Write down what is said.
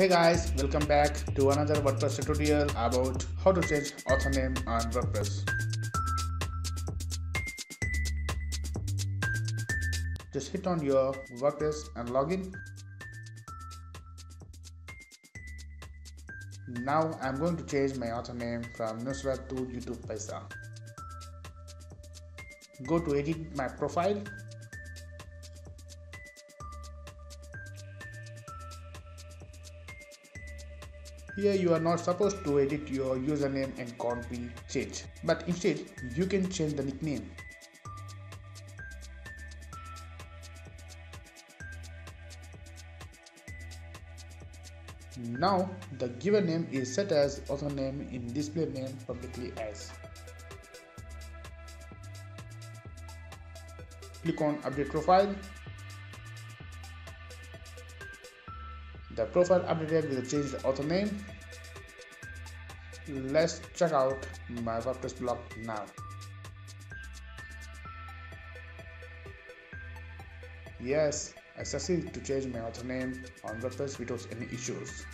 Hey guys, welcome back to another WordPress tutorial about how to change author name on WordPress. Just hit on your WordPress and login. Now I'm going to change my author name from Nusrat to YouTube Paisa. Go to edit my profile Here you are not supposed to edit your username and can't be changed, but instead you can change the nickname. Now the given name is set as author name in display name publicly as. Click on update profile The profile updated with the changed author name. Let's check out my WordPress blog now. Yes, I succeeded to change my author name on WordPress without any issues.